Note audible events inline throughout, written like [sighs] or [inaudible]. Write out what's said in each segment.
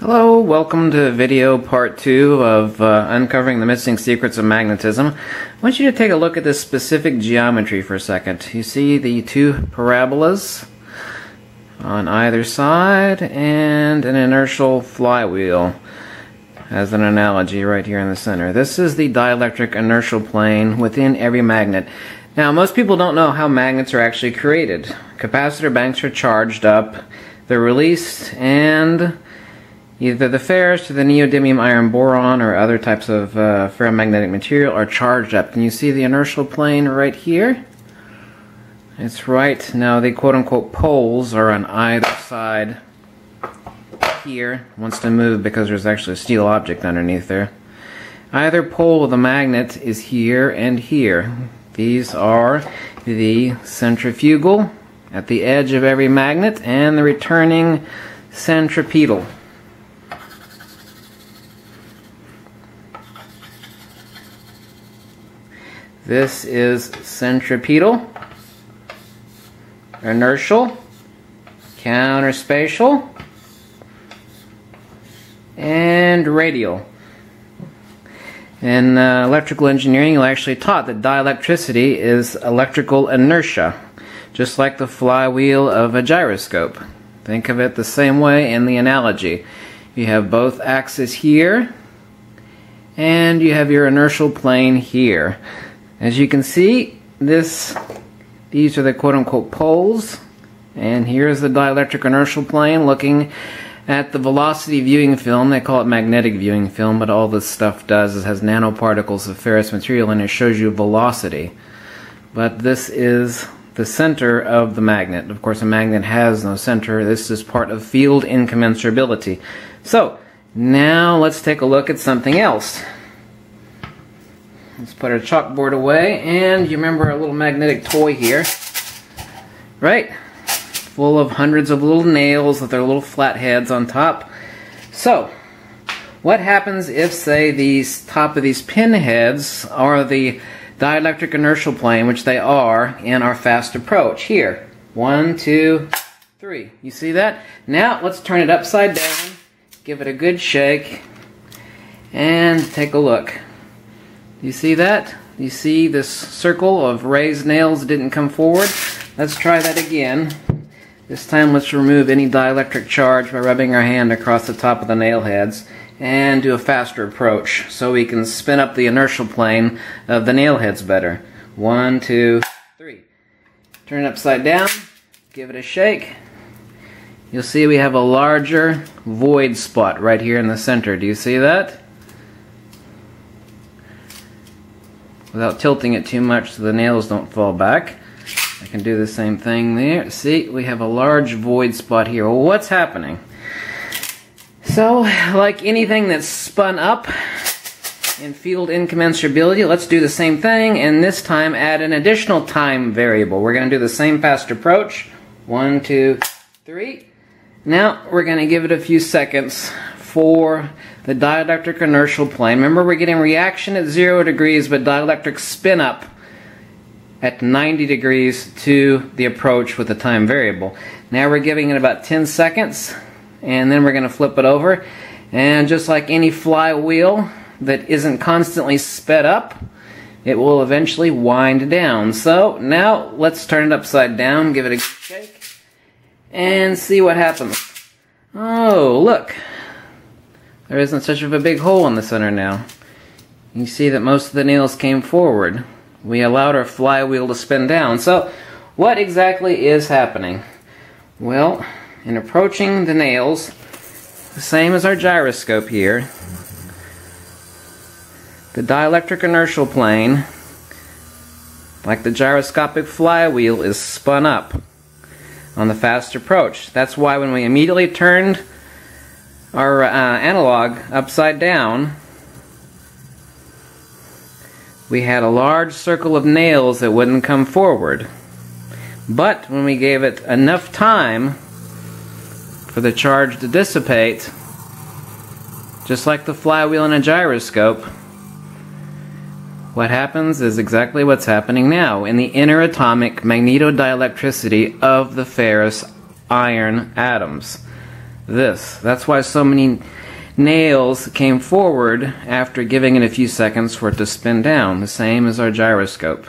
Hello, welcome to video part two of uh, uncovering the missing secrets of magnetism. I want you to take a look at this specific geometry for a second. You see the two parabolas on either side and an inertial flywheel as an analogy right here in the center. This is the dielectric inertial plane within every magnet. Now, most people don't know how magnets are actually created. Capacitor banks are charged up, they're released, and Either the ferrous to the neodymium iron boron or other types of uh, ferromagnetic material are charged up. Can you see the inertial plane right here? It's right. Now the quote-unquote poles are on either side here. Wants to move because there's actually a steel object underneath there. Either pole of the magnet is here and here. These are the centrifugal at the edge of every magnet and the returning centripetal. This is centripetal, inertial, counterspatial, and radial. In uh, electrical engineering, you'll actually taught that dielectricity is electrical inertia, just like the flywheel of a gyroscope. Think of it the same way in the analogy. You have both axes here, and you have your inertial plane here. As you can see, this these are the quote-unquote poles, and here's the dielectric inertial plane looking at the velocity viewing film. They call it magnetic viewing film, but all this stuff does is has nanoparticles of ferrous material and it shows you velocity. But this is the center of the magnet. Of course, a magnet has no center. This is part of field incommensurability. So, now let's take a look at something else. Let's put our chalkboard away, and you remember our little magnetic toy here, right? Full of hundreds of little nails with their little flat heads on top. So, what happens if, say, these top of these pin heads are the dielectric inertial plane, which they are in our fast approach? Here, one, two, three. You see that? Now, let's turn it upside down, give it a good shake, and take a look. You see that? You see this circle of raised nails didn't come forward? Let's try that again. This time let's remove any dielectric charge by rubbing our hand across the top of the nail heads and do a faster approach so we can spin up the inertial plane of the nail heads better. One, two, three. Turn it upside down, give it a shake. You'll see we have a larger void spot right here in the center. Do you see that? Without tilting it too much so the nails don't fall back. I can do the same thing there. See, we have a large void spot here. Well, what's happening? So, like anything that's spun up in field incommensurability, let's do the same thing, and this time add an additional time variable. We're going to do the same fast approach. One, two, three. Now, we're going to give it a few seconds for the dielectric inertial plane. Remember, we're getting reaction at zero degrees, but dielectric spin up at 90 degrees to the approach with the time variable. Now we're giving it about 10 seconds, and then we're going to flip it over. And just like any flywheel that isn't constantly sped up, it will eventually wind down. So now let's turn it upside down, give it a shake, and see what happens. Oh, look, there isn't such of a big hole in the center now. You see that most of the nails came forward. We allowed our flywheel to spin down. So, what exactly is happening? Well, in approaching the nails, the same as our gyroscope here, the dielectric inertial plane, like the gyroscopic flywheel, is spun up on the fast approach. That's why when we immediately turned our uh, analog upside down, we had a large circle of nails that wouldn't come forward. But when we gave it enough time for the charge to dissipate, just like the flywheel in a gyroscope, what happens is exactly what's happening now in the interatomic magnetodielectricity of the ferrous iron atoms. This. That's why so many nails came forward after giving it a few seconds for it to spin down, the same as our gyroscope.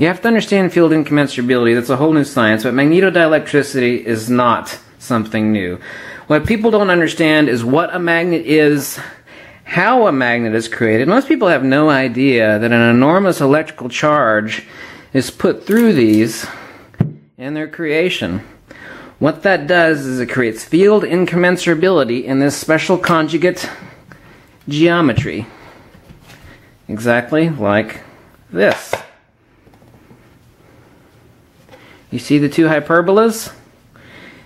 You have to understand field incommensurability, that's a whole new science, but magnetodielectricity is not something new. What people don't understand is what a magnet is, how a magnet is created. Most people have no idea that an enormous electrical charge is put through these in their creation. What that does is it creates field incommensurability in this special conjugate geometry. Exactly like this. You see the two hyperbolas?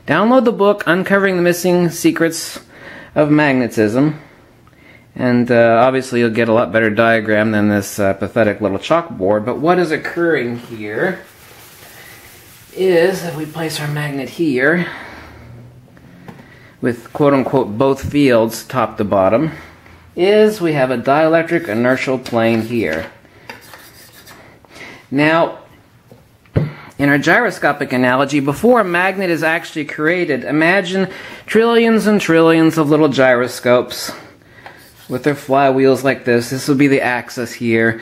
Download the book Uncovering the Missing Secrets of Magnetism. And uh, obviously you'll get a lot better diagram than this uh, pathetic little chalkboard. But what is occurring here is if we place our magnet here with quote-unquote both fields top to bottom is we have a dielectric inertial plane here. Now, in our gyroscopic analogy, before a magnet is actually created, imagine trillions and trillions of little gyroscopes with their flywheels like this. This would be the axis here.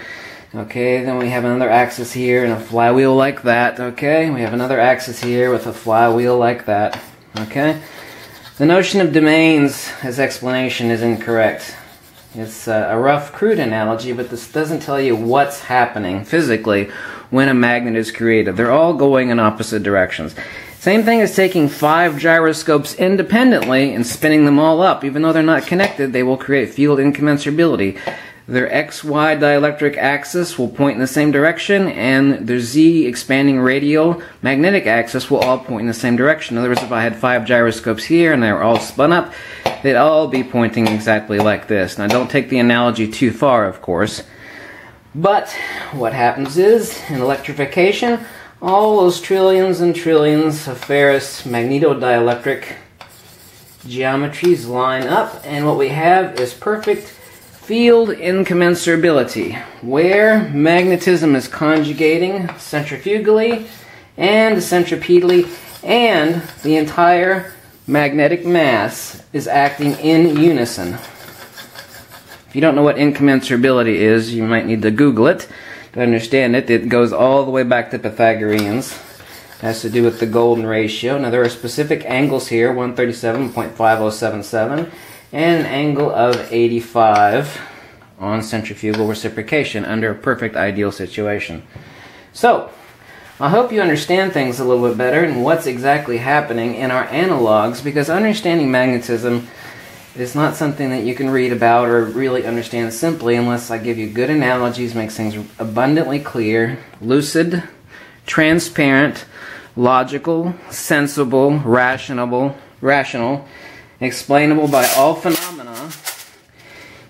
Okay, then we have another axis here and a flywheel like that. Okay, we have another axis here with a flywheel like that. Okay, the notion of domains as explanation is incorrect. It's uh, a rough, crude analogy, but this doesn't tell you what's happening physically when a magnet is created. They're all going in opposite directions. Same thing as taking five gyroscopes independently and spinning them all up. Even though they're not connected, they will create field incommensurability. Their XY dielectric axis will point in the same direction, and their Z expanding radial magnetic axis will all point in the same direction. In other words, if I had five gyroscopes here and they were all spun up, they'd all be pointing exactly like this. Now, don't take the analogy too far, of course. But what happens is, in electrification, all those trillions and trillions of ferrous magnetodielectric geometries line up, and what we have is perfect Field incommensurability, where magnetism is conjugating centrifugally and centripetally, and the entire magnetic mass is acting in unison. If you don't know what incommensurability is, you might need to Google it to understand it. It goes all the way back to Pythagoreans. Has to do with the golden ratio. Now, there are specific angles here 137.5077 and an angle of 85 on centrifugal reciprocation under a perfect ideal situation. So, I hope you understand things a little bit better and what's exactly happening in our analogs because understanding magnetism is not something that you can read about or really understand simply unless I give you good analogies, makes things abundantly clear, lucid, transparent, logical, sensible, rational, rational, explainable by all phenomena.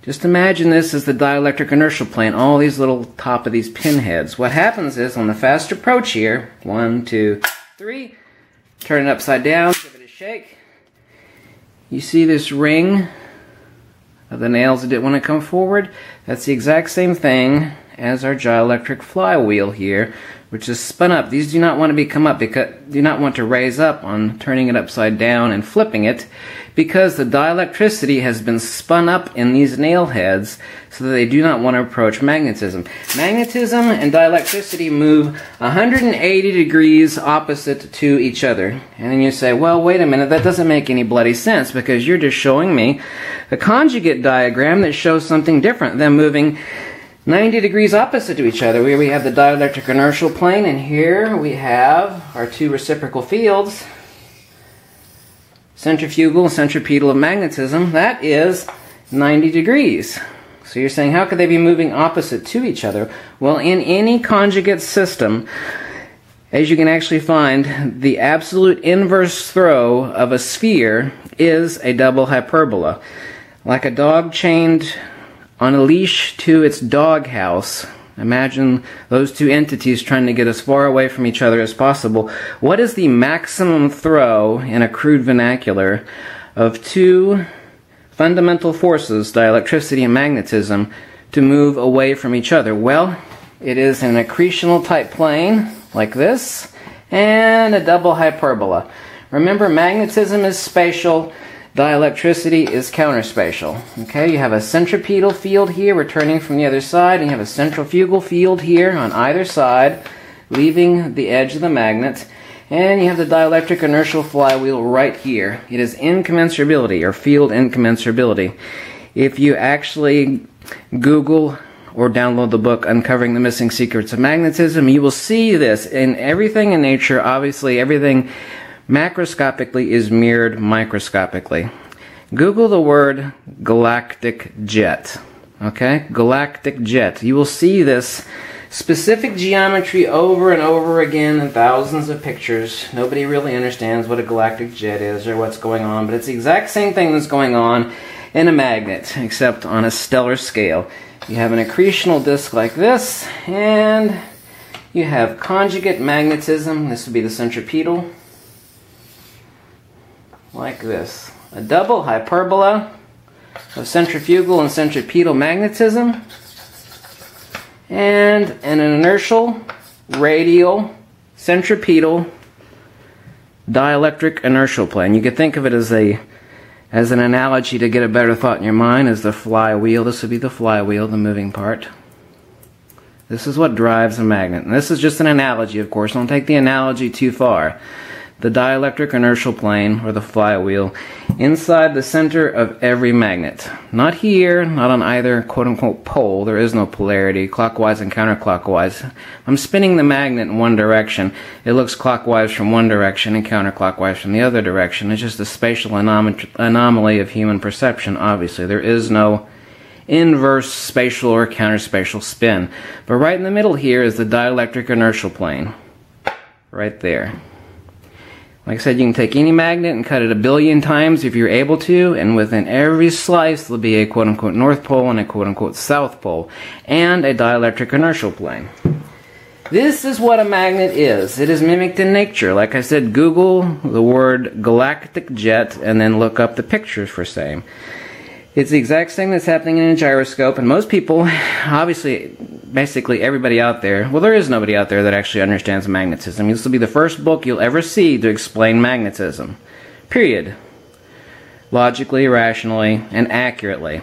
Just imagine this as the dielectric inertial plane, all these little top of these pinheads. What happens is on the fast approach here, one, two, three, turn it upside down, give it a shake. You see this ring of the nails that didn't want to come forward? That's the exact same thing as our dielectric flywheel here, which is spun up. These do not want to be come up because do not want to raise up on turning it upside down and flipping it because the dielectricity has been spun up in these nail heads so that they do not want to approach magnetism. Magnetism and dielectricity move 180 degrees opposite to each other. And then you say, well, wait a minute, that doesn't make any bloody sense because you're just showing me a conjugate diagram that shows something different than moving 90 degrees opposite to each other. Here we have the dielectric inertial plane, and here we have our two reciprocal fields, centrifugal and centripetal of magnetism. That is 90 degrees. So you're saying, how could they be moving opposite to each other? Well, in any conjugate system, as you can actually find, the absolute inverse throw of a sphere is a double hyperbola. Like a dog chained on a leash to its doghouse. Imagine those two entities trying to get as far away from each other as possible. What is the maximum throw in a crude vernacular of two fundamental forces, dielectricity and magnetism, to move away from each other? Well, it is an accretional type plane like this and a double hyperbola. Remember, magnetism is spatial, dielectricity is counterspatial. Okay, you have a centripetal field here returning from the other side, and you have a centrifugal field here on either side, leaving the edge of the magnet. And you have the dielectric inertial flywheel right here. It is incommensurability, or field incommensurability. If you actually Google or download the book Uncovering the Missing Secrets of Magnetism, you will see this in everything in nature. Obviously, everything macroscopically is mirrored microscopically. Google the word galactic jet. Okay? Galactic jet. You will see this specific geometry over and over again in thousands of pictures. Nobody really understands what a galactic jet is or what's going on, but it's the exact same thing that's going on in a magnet, except on a stellar scale. You have an accretional disk like this, and you have conjugate magnetism. This would be the centripetal, like this. A double hyperbola of centrifugal and centripetal magnetism, and an inertial, radial, centripetal, dielectric inertial plane. You could think of it as a as an analogy to get a better thought in your mind is the flywheel. This would be the flywheel, the moving part. This is what drives a magnet. And this is just an analogy, of course. Don't take the analogy too far the dielectric inertial plane, or the flywheel, inside the center of every magnet. Not here, not on either quote unquote pole, there is no polarity, clockwise and counterclockwise. I'm spinning the magnet in one direction. It looks clockwise from one direction and counterclockwise from the other direction. It's just a spatial anom anomaly of human perception, obviously. There is no inverse spatial or counterspatial spin. But right in the middle here is the dielectric inertial plane. Right there. Like I said, you can take any magnet and cut it a billion times if you're able to, and within every slice there'll be a quote-unquote north pole and a quote-unquote south pole, and a dielectric inertial plane. This is what a magnet is. It is mimicked in nature. Like I said, Google the word galactic jet and then look up the pictures for same. It's the exact same that's happening in a gyroscope, and most people, [sighs] obviously, basically everybody out there, well, there is nobody out there that actually understands magnetism. This will be the first book you'll ever see to explain magnetism. Period. Logically, rationally, and accurately.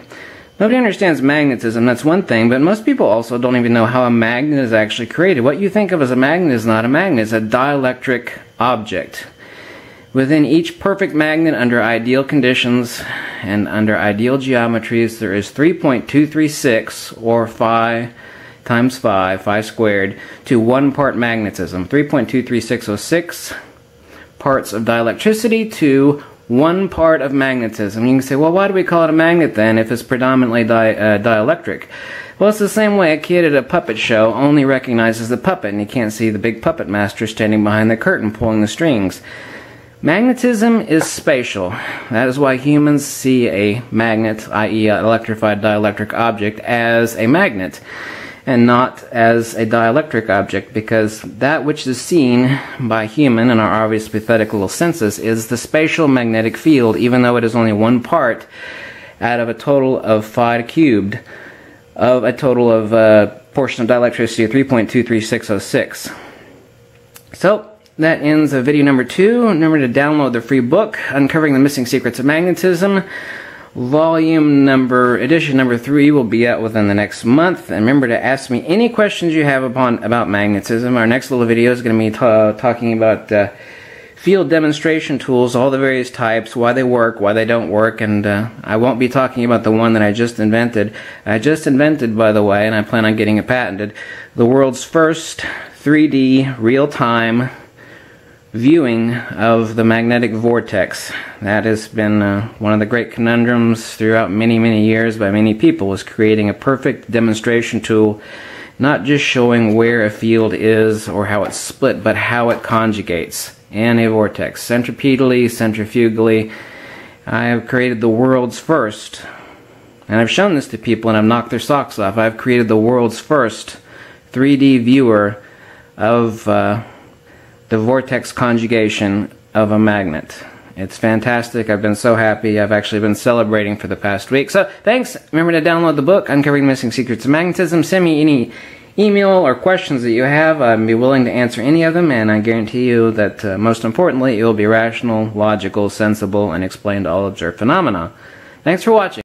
Nobody understands magnetism, that's one thing, but most people also don't even know how a magnet is actually created. What you think of as a magnet is not a magnet, it's a dielectric object. Within each perfect magnet under ideal conditions and under ideal geometries, there is 3.236 or phi times phi, phi squared, to one part magnetism. 3.23606 parts of dielectricity to one part of magnetism. You can say, well, why do we call it a magnet then if it's predominantly di uh, dielectric? Well, it's the same way a kid at a puppet show only recognizes the puppet and he can't see the big puppet master standing behind the curtain pulling the strings. Magnetism is spatial. That is why humans see a magnet, i.e., an electrified dielectric object, as a magnet and not as a dielectric object because that which is seen by human in our obvious pathetic little senses is the spatial magnetic field, even though it is only one part out of a total of phi cubed of a total of a uh, portion of dielectricity of 3.23606. So, that ends a video number two. Remember to download the free book, Uncovering the Missing Secrets of Magnetism. Volume number, edition number three will be out within the next month. And remember to ask me any questions you have upon about magnetism. Our next little video is going to be ta talking about uh, field demonstration tools, all the various types, why they work, why they don't work, and uh, I won't be talking about the one that I just invented. I just invented, by the way, and I plan on getting it patented, the world's first 3D real-time viewing of the magnetic vortex. That has been uh, one of the great conundrums throughout many, many years by many people is creating a perfect demonstration tool not just showing where a field is or how it's split, but how it conjugates in a vortex. Centripetally, centrifugally, I have created the world's first, and I've shown this to people and I've knocked their socks off. I've created the world's first 3D viewer of uh, the vortex conjugation of a magnet. It's fantastic. I've been so happy. I've actually been celebrating for the past week. So thanks. Remember to download the book, Uncovering Missing Secrets of Magnetism. Send me any email or questions that you have. I'd be willing to answer any of them, and I guarantee you that uh, most importantly, it will be rational, logical, sensible, and explain all observed phenomena. Thanks for watching.